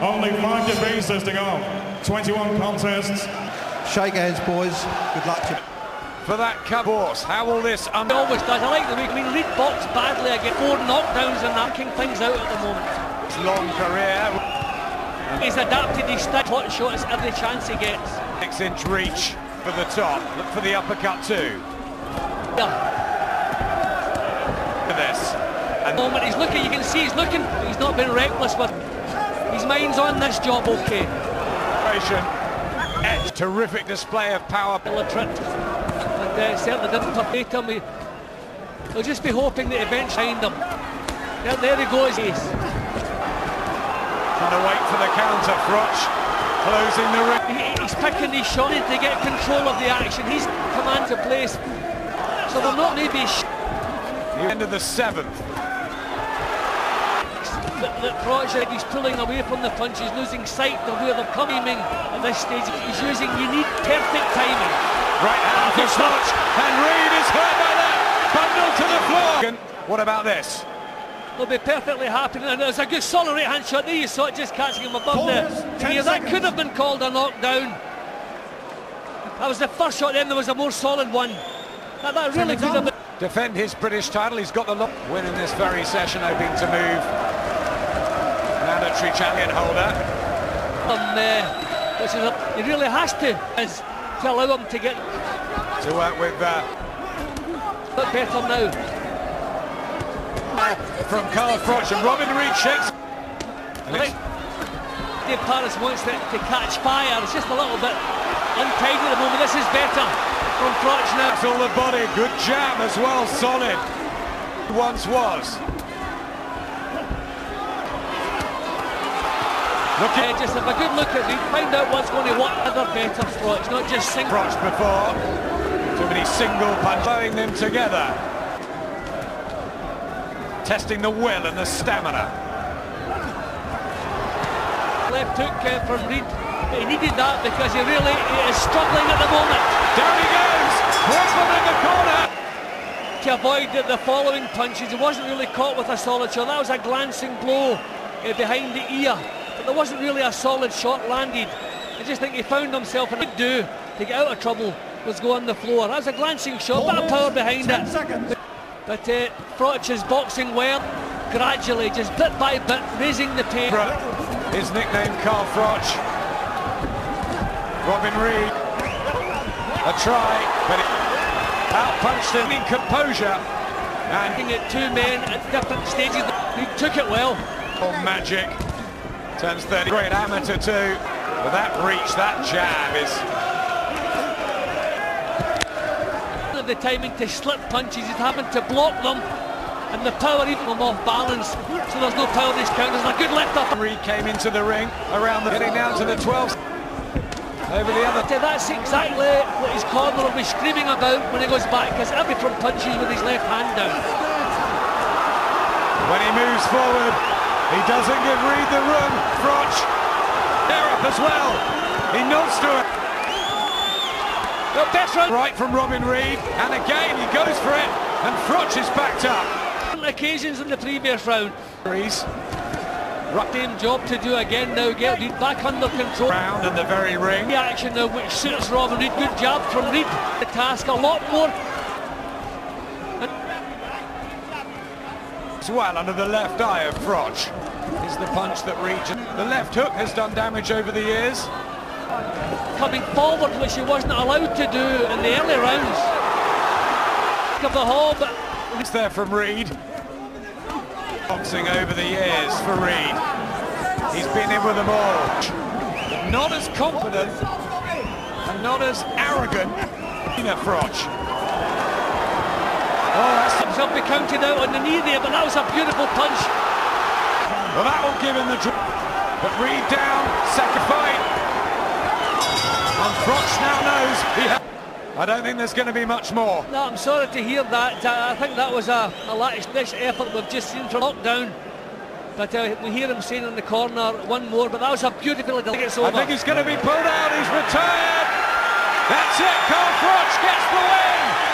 Only five defeats to go. 21 contests. Shake hands, boys. Good luck to you. For that course, how will this un- He always does. I like the way I mean Reid boxed badly I get Four knockdowns and knocking things out at the moment. long career? He's adapted his style. Hot shots every chance he gets. Six inch reach for the top. Look for the uppercut too. Yeah. Look at this. The And moment he's looking, you can see he's looking. He's not been reckless with. His mind's on this job, okay. Edge. Terrific display of power. Illiterate. But uh, certainly didn't perforate him. We- He'll just be hoping that eventually find him. There, there he goes. Ace. Trying to wait for the counter. Froch closing the ring. He, he's picking his shot to get control of the action. He's command to place. So they're not maybe sh- The end of the seventh. That, that Project is pulling away from the punch. He's losing sight of where they're coming in at this stage. He's using unique, perfect timing. Right hand for Froch. And Reid is hurt by that. Bundle to the floor. What about this? They'll be perfectly happy. And there's a good solid right hand shot there. You saw it just catching him above the Ten ear. That could have been called a knockdown. That was the first shot, then there was a more solid one. That, that really could have been. Defend his British title. He's got the look. Win in this very session, hoping to move. Mandatory champion holder. Um, uh, which is a, he really has to, is to allow him to get To work with uh, better now. from Carl Froch and Robin Reid shakes. And I it's think Dave Parris wants it to catch fire. It's just a little bit untidy at the moment. This is better from Froch now. All the body, good jab as well, solid. Once was. Uh, at just have a good look at it. Find out what's going to what other better Crotch, not just sing. Froch before. Too many single punch, blowing them together. Testing the will and the stamina. Left hook uh, from Reid. He needed that because he really is struggling at the moment Down he goes. Crumpled in the corner. to avoid the, the following punches. He wasn't really caught with a solid shot. That was a glancing blow uh, behind the ear. But there wasn't really a solid shot landed. I just think he found himself and would do to get out of trouble was go on the floor. That was a glancing shot, bit of power behind it. seconds. But uh, Froch is boxing well, gradually, just bit by bit, raising the pace. His nickname Carl Froch. Robin Reid. A try, but it out-punched him in composure. And Looking at two men at different stages, he took it well. oh, magic. Turns 30. Great amateur too. But that reach, that jab is the timing to slip punches, he's having to block them, and the power even them off balance. So there's no power in his counters. A good left up. Reid came into the ring around the getting down to the 12th. Over the other That's exactly what his corner will be screaming about when he goes back, because every from punches with his left hand down. When he moves forward, he doesn't give Reid the room. Froch, there up as well. He nods to it. Run Right from Robin Reid, and again he goes for it, and Froch is backed up. occasions in the previous round. He's Same job to do again now, get Reid back under control. round in the very ring. The action now which suits Robin Reid. Good job from Reid. The task a lot more. As well under the left eye of Froch. Is the punch that reaches. The left hook has done damage over the years. coming forward, which he wasn't allowed to do in the early rounds. Of the hall, but It's there from Reid. Boxing over the years for Reid. He's been in with them all. Not as confident and not as arrogant. Froch. He'll be counted out on the knee there. But that was a beautiful punch. Well, that will give him the draw. But Reid down, second fight. And Froch now knows he ha- I don't think there's going to be much more. No, I'm sorry to hear that. Uh, I think that was a, a last ditch effort we've just seen from lockdown. But uh, we hear him saying in the corner one more. But that was a beautiful. It's I think he's going to be pulled out. He's retired. That's it. Carl Froch gets the win.